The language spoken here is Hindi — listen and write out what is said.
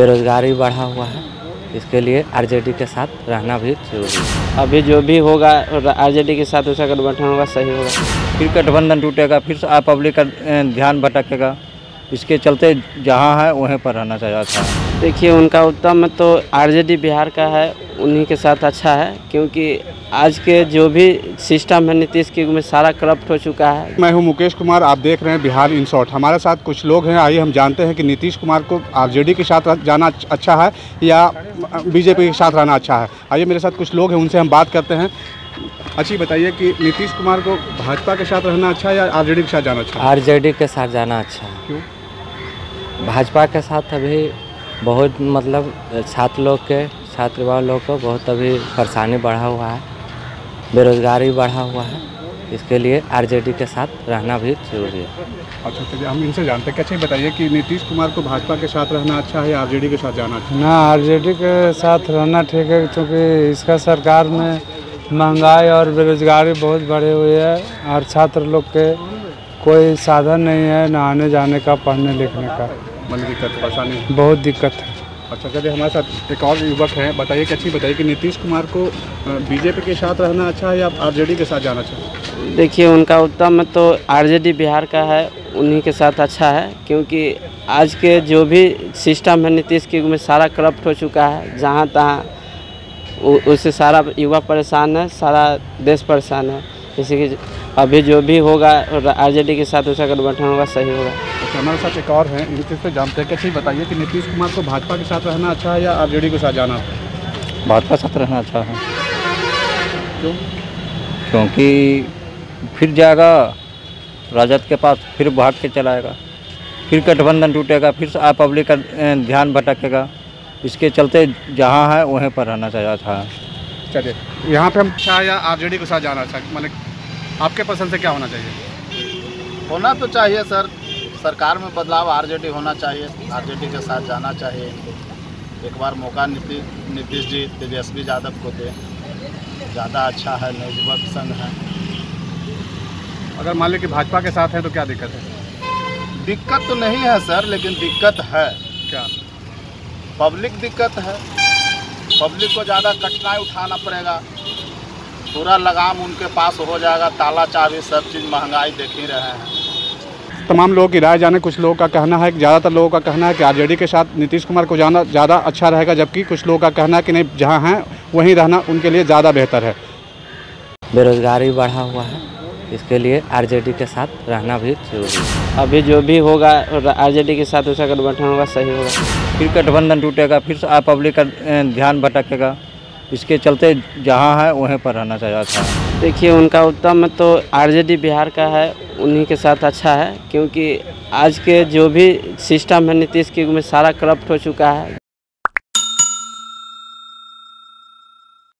बेरोजगारी बढ़ा हुआ है। इसके लिए आरजेडी के साथ रहना भी ज़रूरी है। अभी जो भी होगा आरजेडी के साथ उसका गठबंधन होगा सही होगा। फिर गठबंधन टूटेगा फिर पब्लिक का ध्यान भटकेगा। इसके चलते जहाँ है वहीं पर रहना चाहता है देखिए उनका उत्तम तो आरजेडी बिहार का है उन्हीं के साथ अच्छा है क्योंकि आज के जो भी सिस्टम है नीतीश के में सारा करप्ट हो चुका है। मैं हूँ मुकेश कुमार आप देख रहे हैं बिहार इन शॉर्ट। हमारे साथ कुछ लोग हैं आइए हम जानते हैं कि नीतीश कुमार को आरजेडी के साथ जाना अच्छा है या बीजेपी के साथ रहना अच्छा है। आइए मेरे साथ कुछ लोग हैं उनसे हम बात करते हैं। अच्छी बताइए कि नीतीश कुमार को भाजपा के साथ रहना अच्छा है या आरजेडी के साथ जाना अच्छा है? आरजेडी के साथ जाना अच्छा है। क्यों? भाजपा के साथ अभी बहुत मतलब छात्र लोग के छात्र युवा लोग को बहुत अभी परेशानी बढ़ा हुआ है। बेरोजगारी बढ़ा हुआ है। इसके लिए आरजेडी के साथ रहना भी ज़रूरी है। अच्छा चलिए हम इनसे जानते हैं। कि अच्छा बताइए कि नीतीश कुमार को भाजपा के साथ रहना अच्छा है या आरजेडी के साथ जाना अच्छा ना आरजेडी के साथ रहना ठीक है क्योंकि इसका सरकार में महँगाई और बेरोजगारी बहुत बढ़ी हुई है और छात्र लोग के कोई साधन नहीं है न आने जाने का पढ़ने लिखने का। मन दिक्कत परेशानी? बहुत दिक्कत है। अच्छा चलिए हमारे साथ एक और युवक हैं। बताइए कि अच्छी बताइए कि नीतीश कुमार को बीजेपी के साथ रहना अच्छा है या आरजेडी के साथ जाना अच्छा देखिए उनका उत्तम तो आरजेडी बिहार का है उन्हीं के साथ अच्छा है क्योंकि आज के जो भी सिस्टम है नीतीश के में सारा करप्ट हो चुका है। जहाँ तहाँ उससे सारा युवा परेशान है सारा देश परेशान है। जैसे कि अभी जो भी होगा आरजेडी के साथ उसका गठबंधन होगा सही होगा। अच्छा हमारे साथ एक और हैं इनसे से जानते हैं। कि अच्छा बताइए कि नीतीश कुमार को भाजपा के साथ रहना अच्छा है या आरजेडी के साथ जाना? अच्छा? भाजपा साथ रहना अच्छा है। क्यों? क्योंकि फिर जाएगा राजद के पास फिर भाग के चलाएगा। फिर गठबंधन टूटेगा फिर आप पब्लिक का ध्यान भटकेगा। इसके चलते जहाँ है वहीं पर रहना चाहिए था। चलिए यहाँ पे हम अच्छा या आरजेडी के साथ जाना अच्छा है? मतलब आपके पसंद से क्या होना चाहिए? होना तो चाहिए सर। सरकार में बदलाव आरजेडी होना चाहिए आरजेडी के साथ जाना चाहिए। एक बार मौका नीति नीतीश जी तेजस्वी यादव को दे। ज़्यादा अच्छा है नवयुवक संघ है। अगर मान लीजिए कि भाजपा के साथ है तो क्या दिक्कत है? दिक्कत तो नहीं है सर लेकिन दिक्कत है। क्या? पब्लिक दिक्कत है। पब्लिक को ज़्यादा कठिनाई उठाना पड़ेगा। पूरा लगाम उनके पास हो जाएगा ताला चाबी सब चीज़ महँगाई देख ही रहे हैं। तमाम लोगों की राय जाने कुछ लोगों का कहना है कि ज़्यादातर लोगों का कहना है कि आरजेडी के साथ नीतीश कुमार को जाना ज़्यादा अच्छा रहेगा जबकि कुछ लोगों का कहना है कि नहीं जहाँ हैं वहीं रहना उनके लिए ज़्यादा बेहतर है। बेरोजगारी बढ़ा हुआ है इसके लिए आरजेडी के साथ रहना भी ज़रूरी है। अभी जो भी होगा आरजेडी के साथ उसका गठबंधन होगा सही होगा। फिर गठबंधन टूटेगा फिर पब्लिक का ध्यान भटकेगा। इसके चलते जहाँ है वहीं पर रहना चाहिए। है देखिए उनका उत्तम तो आरजेडी बिहार का है उन्हीं के साथ अच्छा है, क्योंकि आज के जो भी सिस्टम है, नीतीश के में सारा करप्ट हो चुका है।